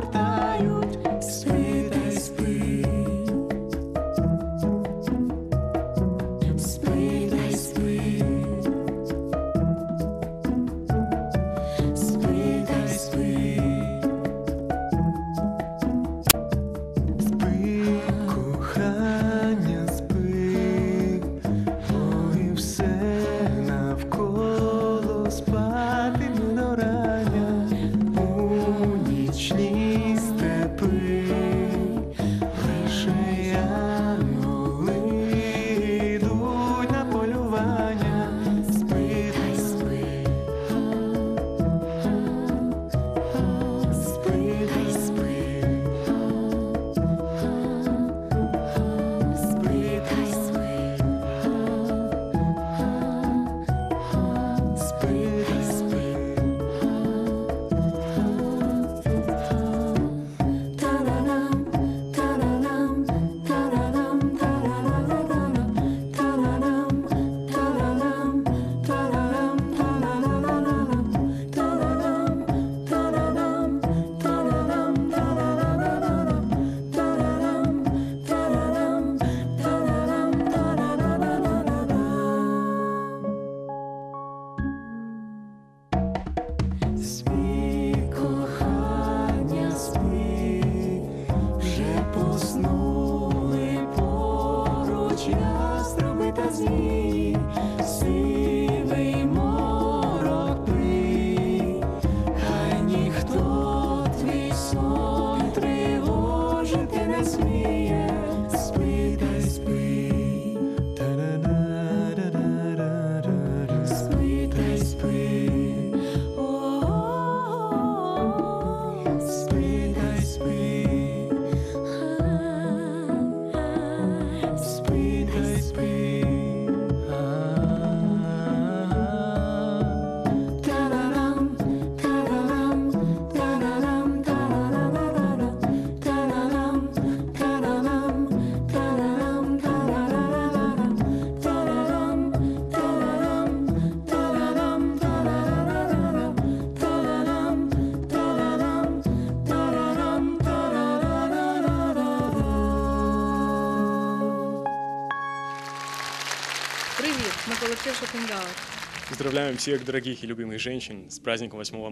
puerta. Привет, мы получили коллектив Шопенгауэр. Поздравляем всех дорогих и любимых женщин с праздником 8 марта.